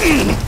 Mm.